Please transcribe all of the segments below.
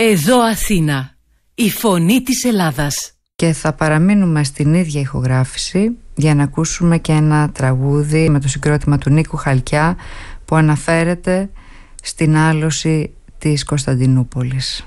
Εδώ Αθήνα, η φωνή της Ελλάδας. Και θα παραμείνουμε στην ίδια ηχογράφηση για να ακούσουμε και ένα τραγούδι με το συγκρότημα του Νίκου Χαλκιά που αναφέρεται στην άλωση της Κωνσταντινούπολης.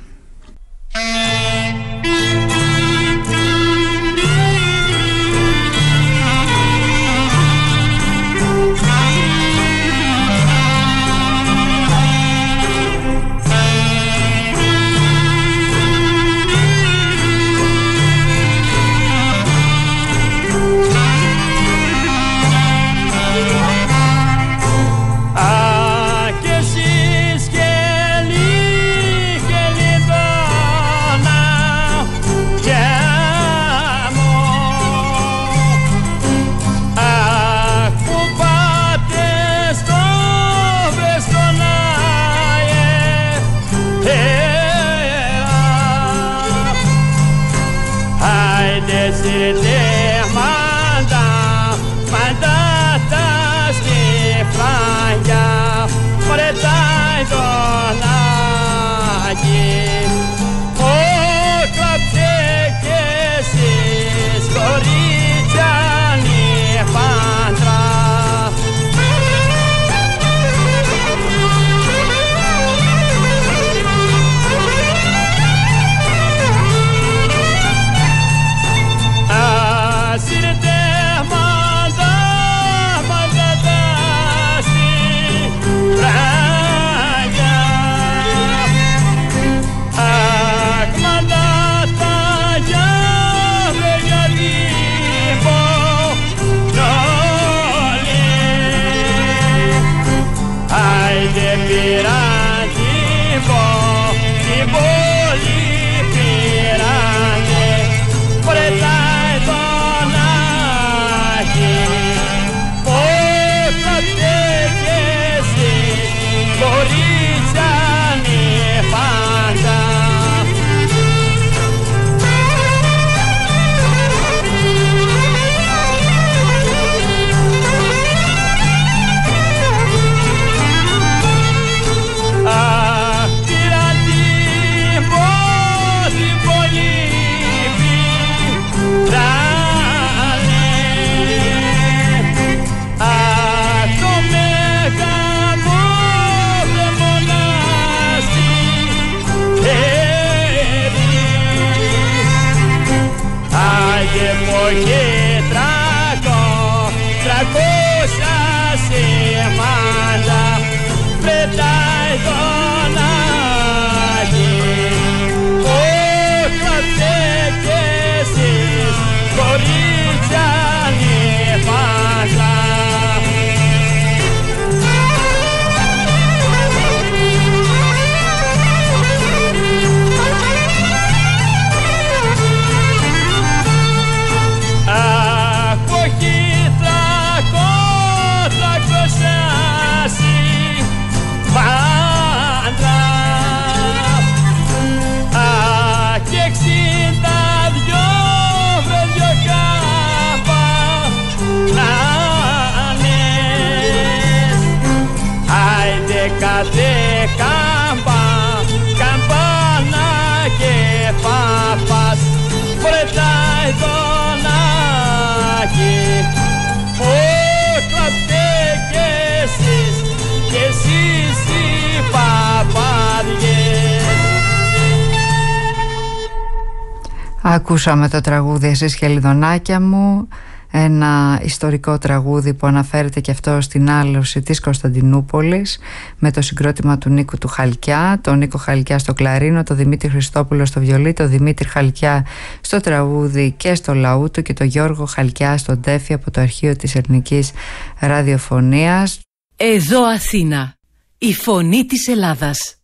και τρακό, τρακόσα σε μάνα πετάει το Ακούσαμε το τραγούδι «Εσείς χελιδονάκια μου» ένα ιστορικό τραγούδι που αναφέρεται και αυτό στην άλωση της Κωνσταντινούπολης με το συγκρότημα του Νίκου του Χαλκιά, τον Νίκο Χαλκιά στο κλαρίνο, τον Δημήτρη Χριστόπουλο στο βιολί, τον Δημήτρη Χαλκιά στο τραγούδι και στο λαούτο και τον Γιώργο Χαλκιά στο τέφι από το αρχείο της Εθνικής Ραδιοφωνίας. Εδώ Αθήνα, η φωνή της Ελλάδας.